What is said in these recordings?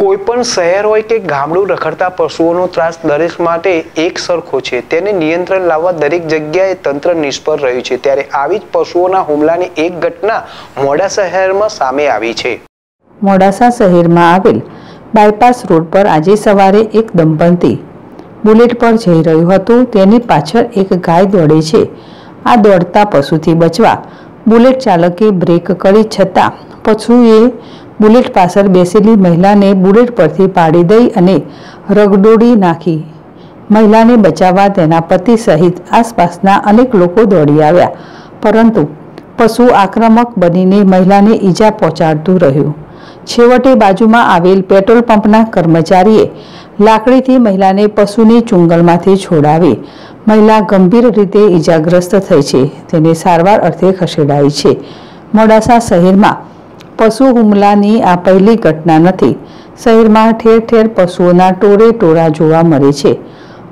કોઈ પણ શહેર હોય કે ગામડું રખડતા પશુઓનો ત્રાસ દરેક માટે એક સરખો છે. તેને નિયંત્રણ લાવવા દરેક જગ્યાએ તંત્ર નિષ્ફળ રહ્યું છે. ત્યારે આવી જ પશુઓના હુમલાની એક ઘટના મોડા શહેરમાં સામે આવી છે. મોડાસા શહેરમાં આવેલ બાયપાસ રોડ પર આજે સવારે એક દંપતી બુલેટ પર જઈ રહ્યું હતું. તેની પાછળ એક ગાય દોડે છે. આ દોડતા પશુથી બચવા બુલેટ ચાલકે બ્રેક કરી છતાં પશુએ બુલેટ પાછળ બેસેલી મહિલાને બુલેટ પરથી પાડી દઈ અને રગડોડી નાખી. મહિલાને બચાવવા તેના પતિ સહિત આસપાસના અનેક લોકો દોડી આવ્યા. પરંતુ પશુ આક્રમક બનીને મહિલાને ઈજા પહોંચાડતું રહ્યું. છેવટે બાજુમાં આવેલ પેટ્રોલ પંપના કર્મચારીએ લાકડીથી મહિલાને પશુની ચુંગલમાંથી છોડાવી. મહિલા ગંભીર રીતે ઈજાગ્રસ્ત થઈ છે. તેને સારવાર અર્થે ખસેડાઈ છે. મોડાસા શહેરમાં પશુ હુમલાની આ પહેલી ઘટના નથી. શહેરમાં ઠેર ઠેર પશુઓના ટોળે ટોળા જોવા મળે છે.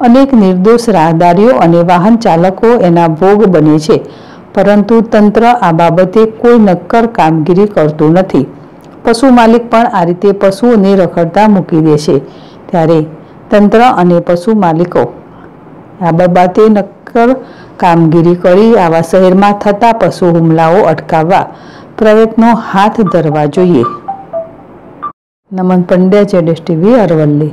અનેક નિર્દોષ રાહદારીઓ અને વાહન ચાલકો એના ભોગ બને છે. પરંતુ તંત્ર આ બાબતે કોઈ નક્કર કામગીરી કરતું નથી. પશુ માલિક પણ આ રીતે પશુઓને રખડતા મૂકી દે છે. ત્યારે તંત્ર અને પશુ માલિકો આ બાબતે નક્કર કામગીરી કરી આવા શહેરમાં થતા પશુ હુમલાઓ અટકાવવા પ્રયત્નો હાથ ધરવા જોઈએ. નમન પંડ્યા જેડેશ ટીવી અરવલ્લી.